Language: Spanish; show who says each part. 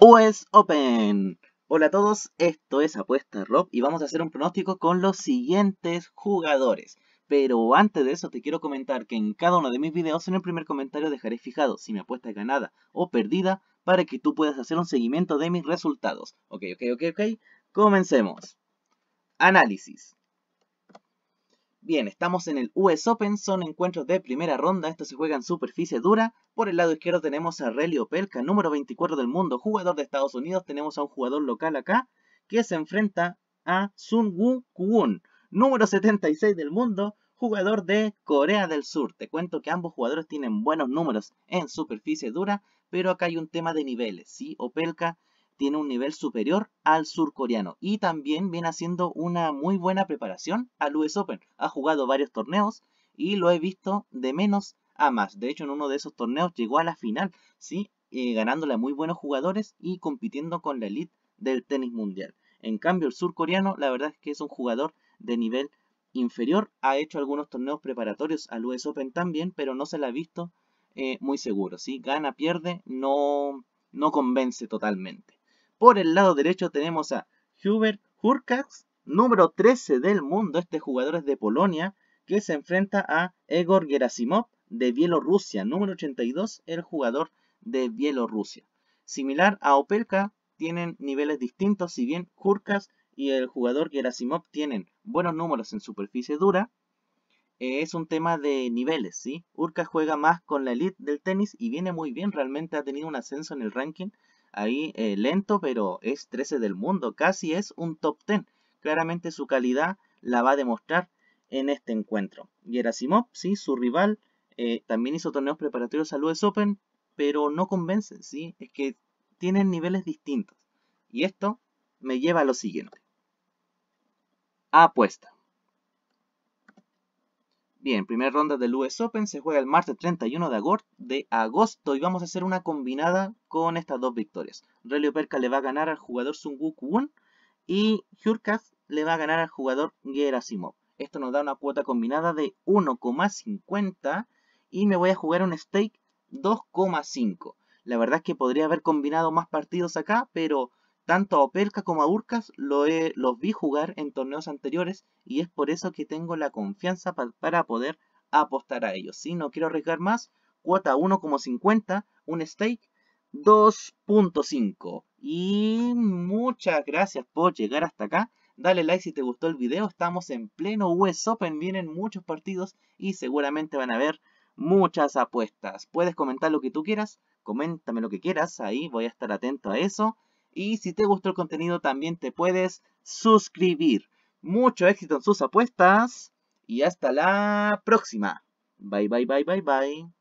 Speaker 1: US Open. Hola a todos, esto es Apuesta Rob y vamos a hacer un pronóstico con los siguientes jugadores. Pero antes de eso te quiero comentar que en cada uno de mis videos en el primer comentario dejaré fijado si mi apuesta es ganada o perdida para que tú puedas hacer un seguimiento de mis resultados. Ok, ok, ok, ok. Comencemos. Análisis. Bien, estamos en el US Open, son encuentros de primera ronda, esto se juega en superficie dura. Por el lado izquierdo tenemos a Relio Pelka, número 24 del mundo, jugador de Estados Unidos. Tenemos a un jugador local acá, que se enfrenta a Sun Woo Kwon, número 76 del mundo, jugador de Corea del Sur. Te cuento que ambos jugadores tienen buenos números en superficie dura, pero acá hay un tema de niveles, ¿sí? Opelka tiene un nivel superior al surcoreano y también viene haciendo una muy buena preparación al US Open. Ha jugado varios torneos y lo he visto de menos a más. De hecho, en uno de esos torneos llegó a la final, ¿sí? Eh, ganándole a muy buenos jugadores y compitiendo con la elite del tenis mundial. En cambio, el surcoreano, la verdad es que es un jugador de nivel inferior. Ha hecho algunos torneos preparatorios al US Open también, pero no se la ha visto eh, muy seguro. ¿sí? Gana, pierde, no, no convence totalmente. Por el lado derecho tenemos a Hubert Hurkacz, número 13 del mundo. Este jugador es de Polonia, que se enfrenta a Egor Gerasimov de Bielorrusia, número 82, el jugador de Bielorrusia. Similar a Opelka, tienen niveles distintos, si bien Hurkacz y el jugador Gerasimov tienen buenos números en superficie dura, eh, es un tema de niveles, ¿sí? Urka juega más con la elite del tenis y viene muy bien, realmente ha tenido un ascenso en el ranking ahí eh, lento, pero es 13 del mundo, casi es un top 10. Claramente su calidad la va a demostrar en este encuentro. Gerasimov, sí, su rival, eh, también hizo torneos preparatorios al US Open, pero no convence, ¿sí? Es que tienen niveles distintos. Y esto me lleva a lo siguiente. Apuesta. Bien, primera ronda del US Open se juega el martes 31 de agosto y vamos a hacer una combinada con estas dos victorias. Relio Perka le va a ganar al jugador Woo Kwon y Hurkacz le va a ganar al jugador Gerasimov. Esto nos da una cuota combinada de 1,50 y me voy a jugar un stake 2,5. La verdad es que podría haber combinado más partidos acá, pero tanto a Opelka como a Urcas lo los vi jugar en torneos anteriores y es por eso que tengo la confianza para poder apostar a ellos. Si no quiero arriesgar más, cuota 1,50, un stake 2.5. Y muchas gracias por llegar hasta acá. Dale like si te gustó el video. Estamos en pleno US Open. Vienen muchos partidos y seguramente van a haber muchas apuestas. Puedes comentar lo que tú quieras. Coméntame lo que quieras. Ahí voy a estar atento a eso. Y si te gustó el contenido también te puedes suscribir. Mucho éxito en sus apuestas y hasta la próxima. Bye bye bye bye bye.